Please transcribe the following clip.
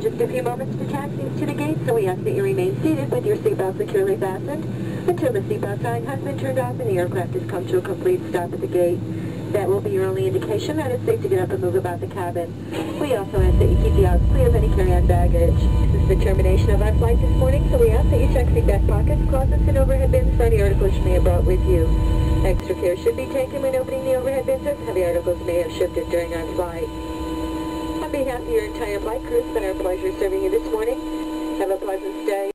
just a few moments to taxi to the gate, so we ask that you remain seated with your seatbelt securely fastened until the seatbelt sign has been turned off and the aircraft has come to a complete stop at the gate. That will be your only indication that it's safe to get up and move about the cabin. We also ask that you keep the aisles clear of any carry-on baggage. This is the termination of our flight this morning, so we ask that you check the back pockets, closets, and overhead bins for any articles you may have brought with you. Extra care should be taken when opening the overhead bins as heavy articles may have shifted during our flight. On behalf of your entire flight crew, it's been our pleasure serving you this morning. Have a pleasant stay.